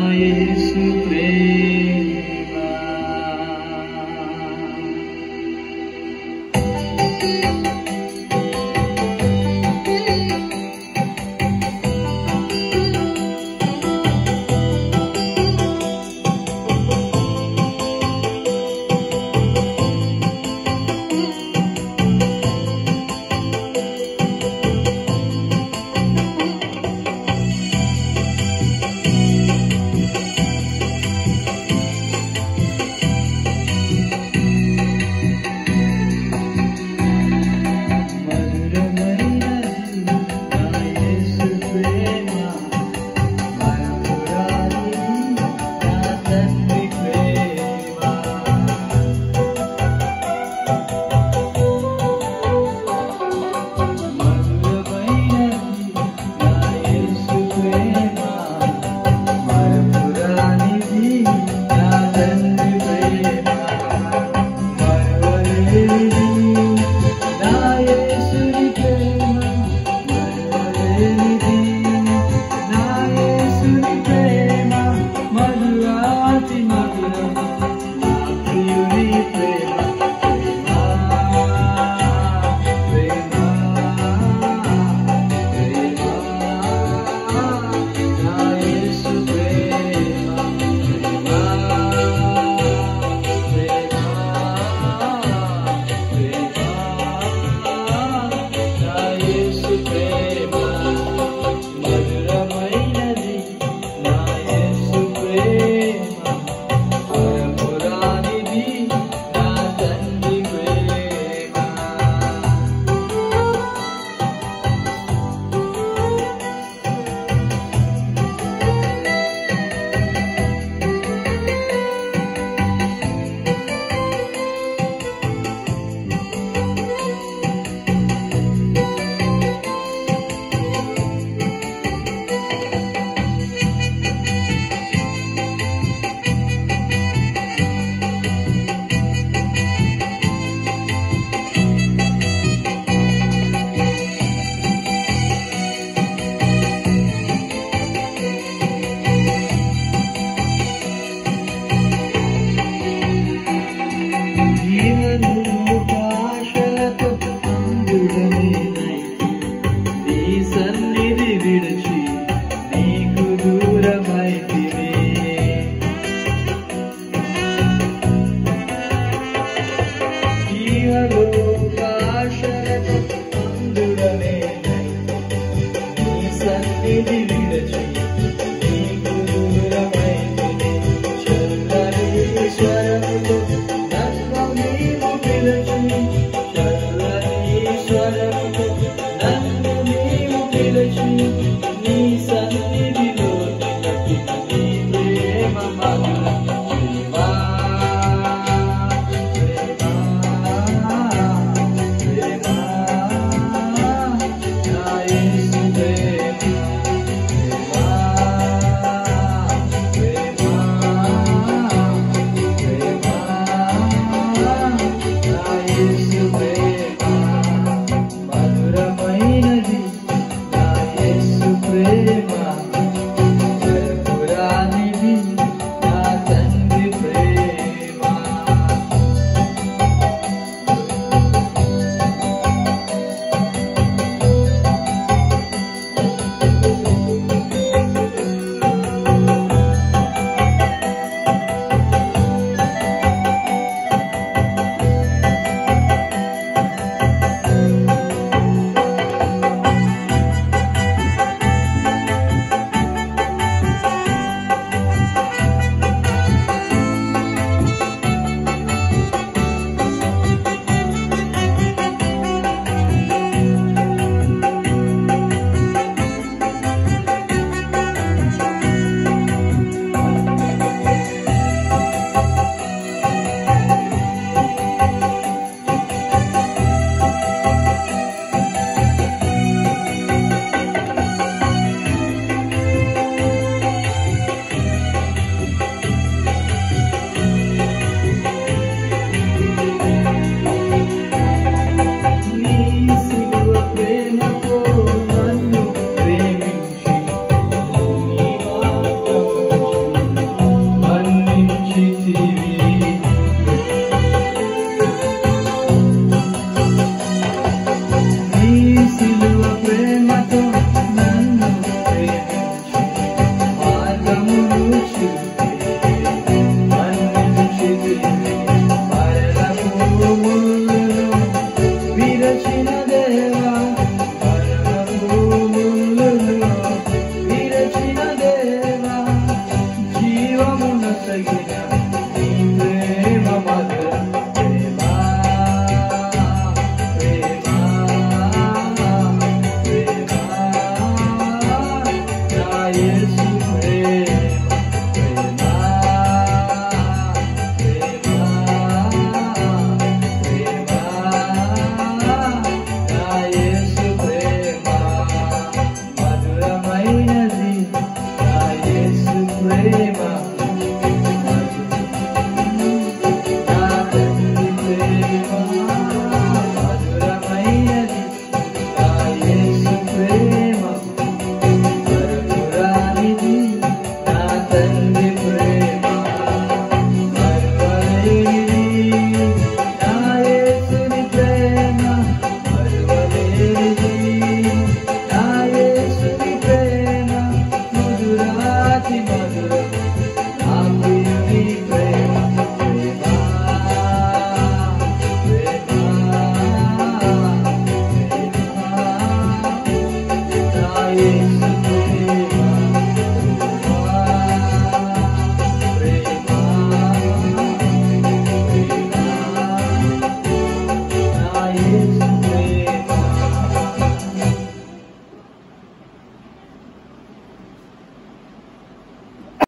सुरे baby lead